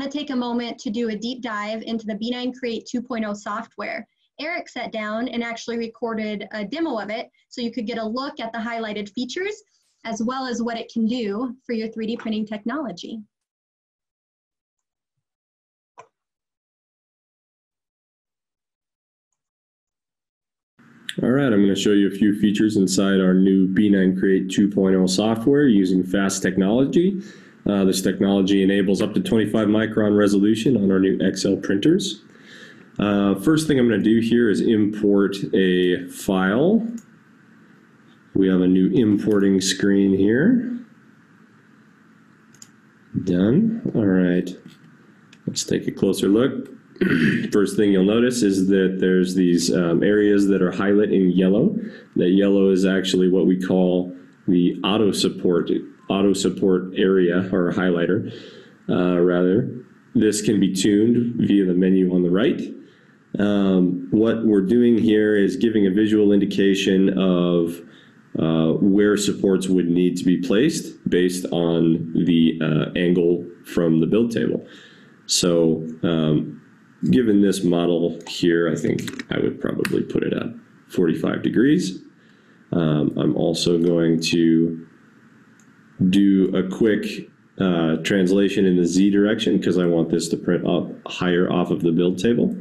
want to take a moment to do a deep dive into the B9 Create 2.0 software. Eric sat down and actually recorded a demo of it so you could get a look at the highlighted features as well as what it can do for your 3D printing technology. All right, I'm going to show you a few features inside our new B9 Create 2.0 software using fast technology. Uh, this technology enables up to 25 micron resolution on our new XL printers. Uh, first thing I'm going to do here is import a file. We have a new importing screen here. Done. All right. Let's take a closer look. First thing you'll notice is that there's these um, areas that are highlighted in yellow. That yellow is actually what we call the auto support auto support area or highlighter uh, rather. This can be tuned via the menu on the right. Um, what we're doing here is giving a visual indication of uh, where supports would need to be placed based on the uh, angle from the build table. So um, given this model here, I think I would probably put it at 45 degrees. Um, I'm also going to do a quick uh, translation in the Z direction because I want this to print up higher off of the build table.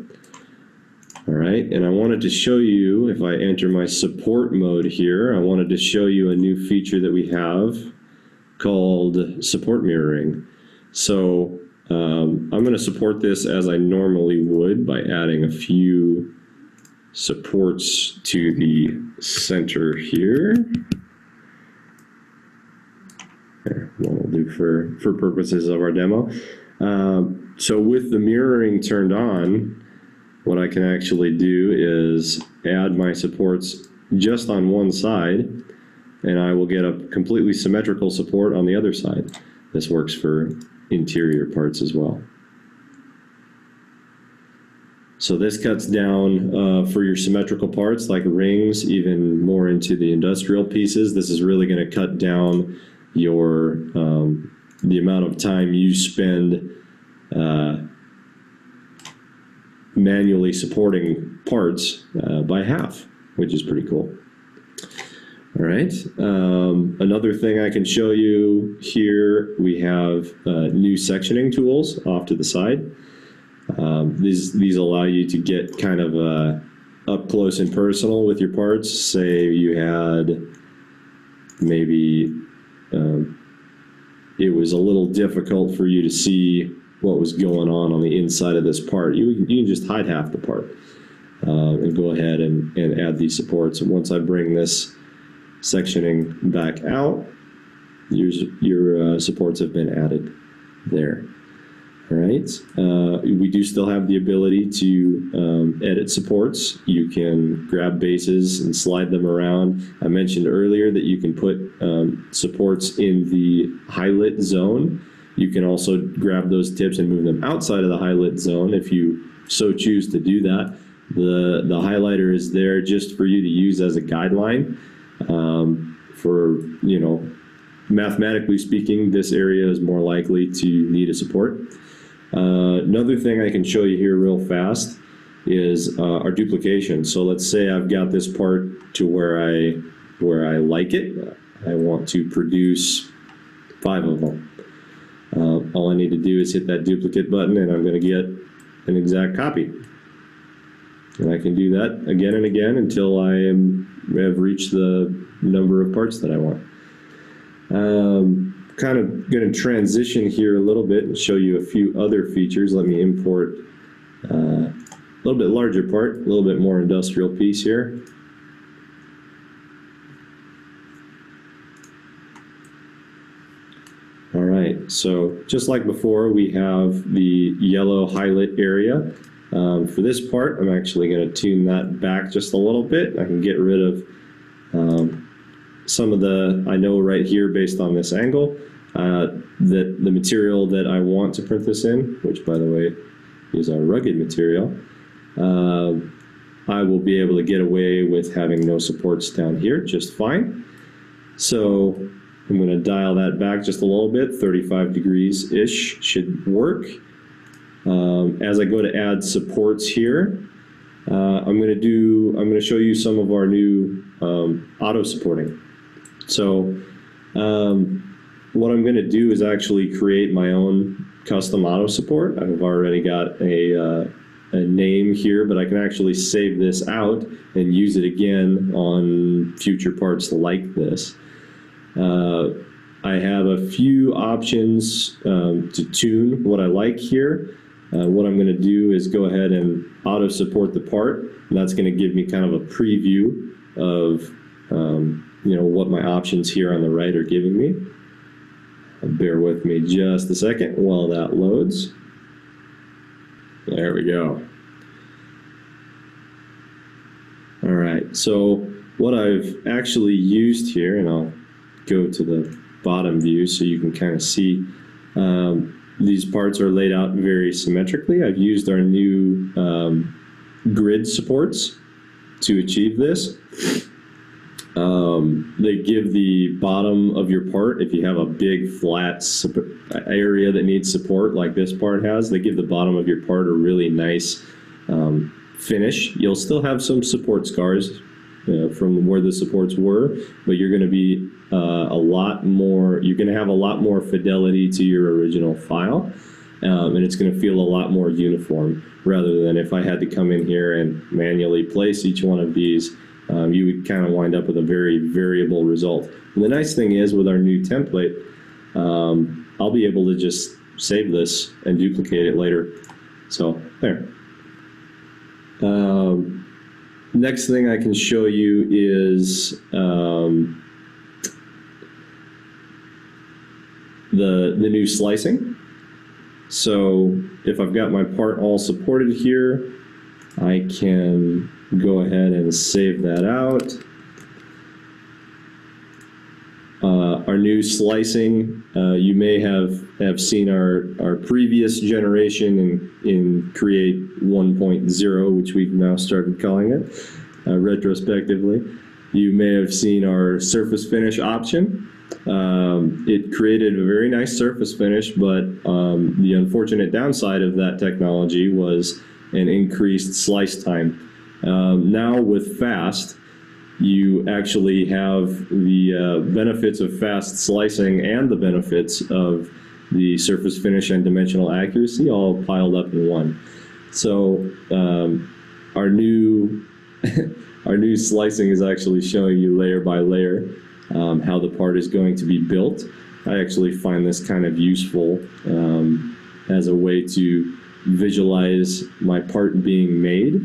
All right, and I wanted to show you, if I enter my support mode here, I wanted to show you a new feature that we have called support mirroring. So um, I'm going to support this as I normally would by adding a few supports to the center here. There, what we'll do for, for purposes of our demo. Um, so with the mirroring turned on, what I can actually do is add my supports just on one side, and I will get a completely symmetrical support on the other side. This works for interior parts as well. So this cuts down uh, for your symmetrical parts like rings, even more into the industrial pieces. This is really going to cut down your um, the amount of time you spend uh, manually supporting parts uh, by half, which is pretty cool. All right. Um, another thing I can show you here, we have uh, new sectioning tools off to the side. Um, these these allow you to get kind of uh, up close and personal with your parts. Say you had maybe um, it was a little difficult for you to see what was going on on the inside of this part. You, you can just hide half the part uh, and go ahead and, and add these supports. And once I bring this sectioning back out, your, your uh, supports have been added there. All right. Uh, we do still have the ability to um, edit supports. You can grab bases and slide them around. I mentioned earlier that you can put um, supports in the highlight zone. You can also grab those tips and move them outside of the highlight zone if you so choose to do that. The, the highlighter is there just for you to use as a guideline. Um, for, you know, mathematically speaking, this area is more likely to need a support. Uh, another thing I can show you here real fast is uh, our duplication. So let's say I've got this part to where I where I like it. I want to produce five of them. Uh, all I need to do is hit that duplicate button and I'm going to get an exact copy. And I can do that again and again until I am, have reached the number of parts that I want. Um, kind of going to transition here a little bit and show you a few other features. Let me import uh, a little bit larger part, a little bit more industrial piece here. All right, so just like before, we have the yellow highlight area. Um, for this part, I'm actually going to tune that back just a little bit. I can get rid of um, some of the, I know right here based on this angle, uh, that the material that I want to print this in, which by the way is our rugged material, uh, I will be able to get away with having no supports down here just fine. So I'm going to dial that back just a little bit, 35 degrees-ish should work. Um, as I go to add supports here, uh, I'm going to do, I'm going to show you some of our new um, auto supporting. So um, what I'm going to do is actually create my own custom auto support. I've already got a, uh, a name here, but I can actually save this out and use it again on future parts like this. Uh, I have a few options um, to tune what I like here. Uh, what I'm going to do is go ahead and auto support the part. And that's going to give me kind of a preview of um, you know what my options here on the right are giving me. Bear with me just a second while that loads. There we go. All right, so what I've actually used here, and I'll go to the bottom view so you can kind of see um, these parts are laid out very symmetrically. I've used our new um, grid supports to achieve this. Um, they give the bottom of your part, if you have a big flat area that needs support like this part has, they give the bottom of your part a really nice um, finish. You'll still have some support scars uh, from where the supports were, but you're going to be uh, a lot more, you're going to have a lot more fidelity to your original file. Um, and it's going to feel a lot more uniform rather than if I had to come in here and manually place each one of these um, you would kind of wind up with a very variable result. And the nice thing is with our new template, um, I'll be able to just save this and duplicate it later. So there. Um, next thing I can show you is um, the, the new slicing. So if I've got my part all supported here, I can go ahead and save that out. Uh, our new slicing, uh, you may have, have seen our, our previous generation in, in Create 1.0, which we've now started calling it uh, retrospectively. You may have seen our surface finish option. Um, it created a very nice surface finish, but um, the unfortunate downside of that technology was an increased slice time. Um, now with fast, you actually have the uh, benefits of fast slicing and the benefits of the surface finish and dimensional accuracy all piled up in one. So um, our new our new slicing is actually showing you layer by layer um, how the part is going to be built. I actually find this kind of useful um, as a way to visualize my part being made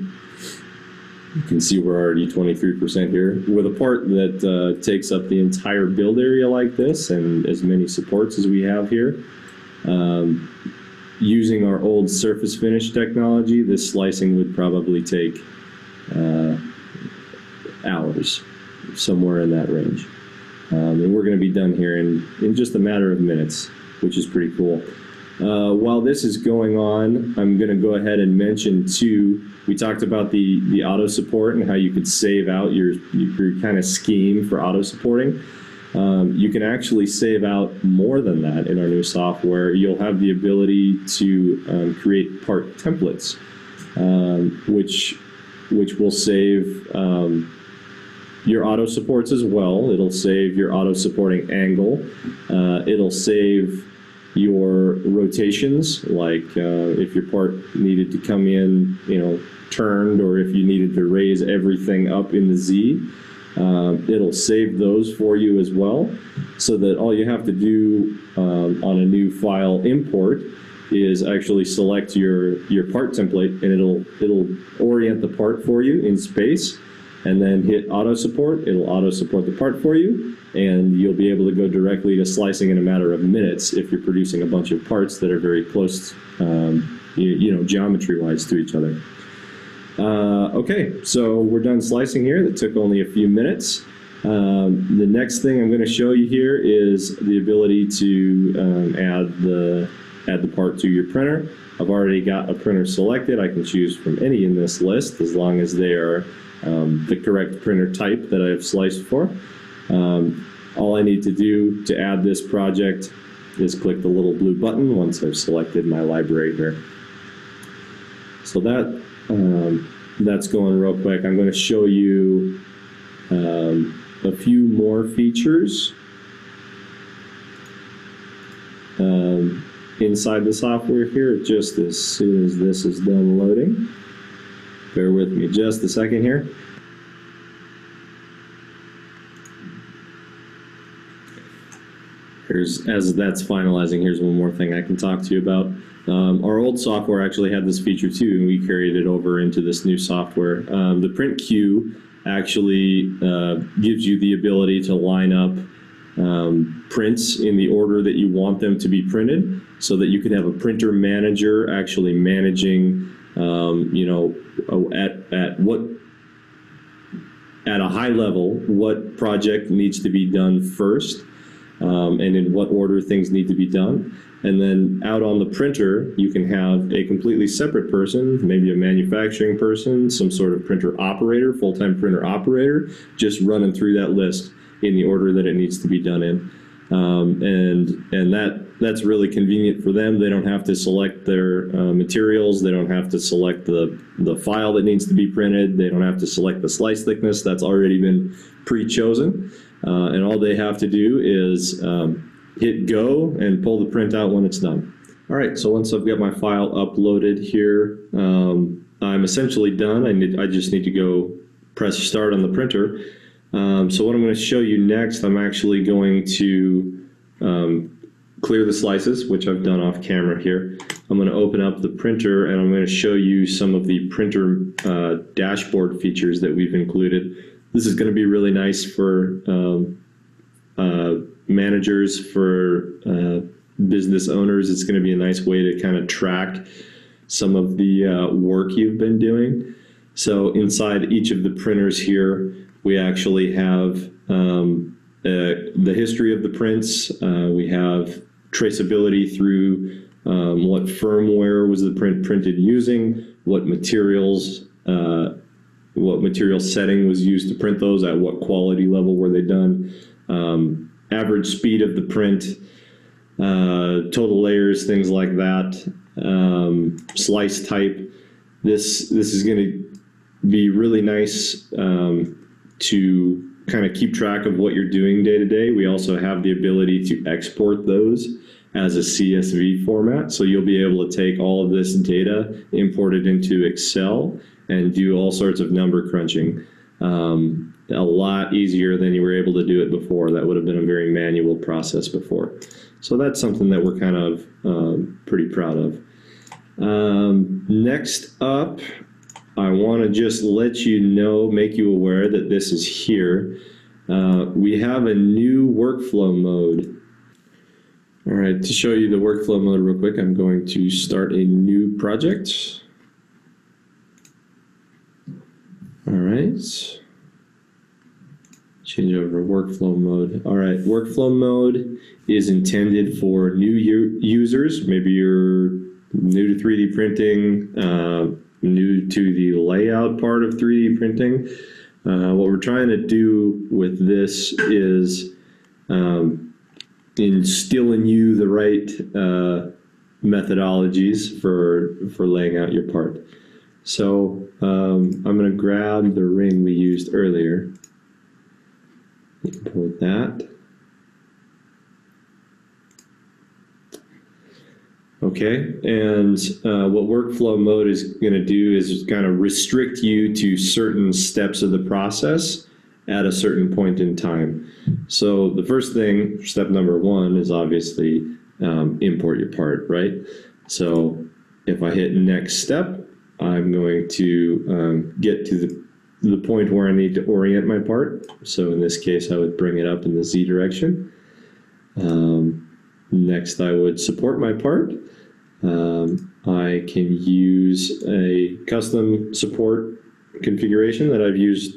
you can see we're already 23% here. With a part that uh, takes up the entire build area like this and as many supports as we have here, um, using our old surface finish technology, this slicing would probably take uh, hours, somewhere in that range. Um, and we're going to be done here in, in just a matter of minutes, which is pretty cool. Uh, while this is going on, I'm going to go ahead and mention too, we talked about the, the auto support and how you could save out your, your kind of scheme for auto supporting. Um, you can actually save out more than that in our new software. You'll have the ability to um, create part templates, um, which which will save um, your auto supports as well. It'll save your auto supporting angle. Uh, it'll save your rotations, like uh, if your part needed to come in, you know, turned, or if you needed to raise everything up in the Z, um, it'll save those for you as well, so that all you have to do um, on a new file import is actually select your your part template, and it'll it'll orient the part for you in space, and then hit auto support. It'll auto support the part for you, and you'll be able to go directly to slicing in a matter of minutes if you're producing a bunch of parts that are very close, um, you, you, know, geometry-wise to each other. Uh, okay, so we're done slicing here. That took only a few minutes. Um, the next thing I'm going to show you here is the ability to um, add the add the part to your printer. I've already got a printer selected. I can choose from any in this list as long as they are um, the correct printer type that I've sliced for. Um, all I need to do to add this project is click the little blue button once I've selected my library here. So that, um, that's going real quick. I'm going to show you um, a few more features um, inside the software here just as soon as this is done loading. Bear with me just a second here. Here's, as that's finalizing, here's one more thing I can talk to you about. Um, our old software actually had this feature too, and we carried it over into this new software. Um, the print queue actually uh, gives you the ability to line up um, prints in the order that you want them to be printed so that you can have a printer manager actually managing, um, you know, at, at what at a high level what project needs to be done first um, and in what order things need to be done. And then out on the printer, you can have a completely separate person, maybe a manufacturing person, some sort of printer operator, full-time printer operator, just running through that list in the order that it needs to be done in. Um, and and that that's really convenient for them. They don't have to select their uh, materials. They don't have to select the the file that needs to be printed. They don't have to select the slice thickness. That's already been pre-chosen. Uh, and all they have to do is um, hit go and pull the print out when it's done. All right, so once I've got my file uploaded here, um, I'm essentially done. I need I just need to go press start on the printer. Um, so what I'm going to show you next, I'm actually going to um, clear the slices, which I've done off camera here. I'm going to open up the printer and I'm going to show you some of the printer uh, dashboard features that we've included. This is going to be really nice for um, uh, managers, for uh, business owners. It's going to be a nice way to kind of track some of the uh, work you've been doing. So inside each of the printers here, we actually have um, uh, the history of the prints. Uh, we have traceability through um, what firmware was the print printed using, what materials, uh, what material setting was used to print those, at what quality level were they done, um, average speed of the print, uh, total layers, things like that, um, slice type. This this is going to be really nice um, to kind of keep track of what you're doing day to day. We also have the ability to export those as a CSV format. So you'll be able to take all of this data, import it into Excel, and do all sorts of number crunching. Um, a lot easier than you were able to do it before. That would have been a very manual process before. So that's something that we're kind of um, pretty proud of. Um, next up, I want to just let you know, make you aware that this is here. Uh, we have a new workflow mode. All right, to show you the workflow mode real quick, I'm going to start a new project. All right. Change over workflow mode. All right, workflow mode is intended for new users. Maybe you're new to 3D printing, uh, new to the layout part of 3D printing. Uh, what we're trying to do with this is um, instill in you the right uh, methodologies for for laying out your part. So um, I'm going to grab the ring we used earlier. Import that. Okay, and uh, what workflow mode is going to do is kind of restrict you to certain steps of the process at a certain point in time. So the first thing, step number one, is obviously um, import your part, right? So if I hit next step, I'm going to um, get to the the point where I need to orient my part. So in this case, I would bring it up in the Z direction. Um, next, I would support my part. Um, I can use a custom support configuration that I've used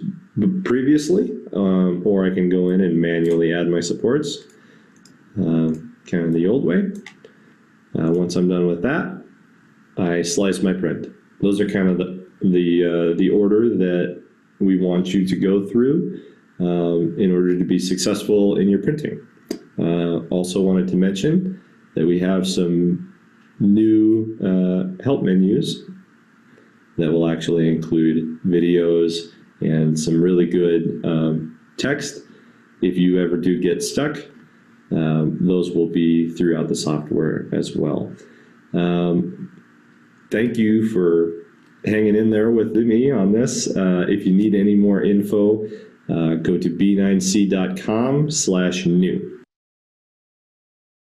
previously, um, or I can go in and manually add my supports, uh, kind of the old way. Uh, once I'm done with that, I slice my print. Those are kind of the the uh, the order that we want you to go through um, in order to be successful in your printing. Uh, also wanted to mention that we have some new uh, help menus that will actually include videos and some really good um, text. If you ever do get stuck, um, those will be throughout the software as well. Um, thank you for hanging in there with me on this. Uh, if you need any more info, uh, go to b9c.com slash new.